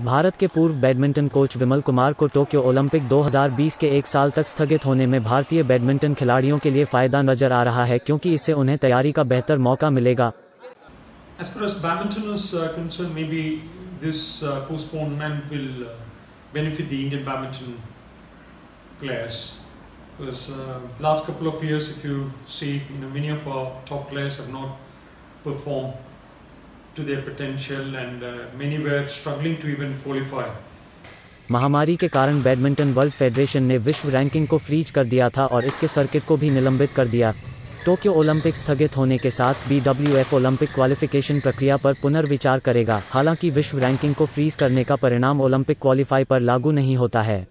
भारत के पूर्व badminton coach Vimal Kumar को टोक्यो ओलंपिक 2020 के एक साल तक स्थगित होने में भारतीय बैडमिंटन खिलाड़ियों के लिए फ़ायदा नज़र आ रहा है क्योंकि इससे उन्हें तैयारी का बेहतर मौका मिलेगा। To their potential, and uh, many were struggling to even qualify. महामारी के कारण बैडमिंटन वर्ल्ड फेडरेशन ने विश्व रैंकिंग को फ्रीज कर दिया था और इसके सर्किट को भी निलंबित कर दिया। टोक्यो ओलंपिक स्थगित होने के साथ B W F Olympic qualification प्रक्रिया पर पुनर्विचार करेगा। हालाँकि विश्व रैंकिंग को फ्रीज करने का परिणाम ओलंपिक क्वालिफाई पर लागू नहीं होता है।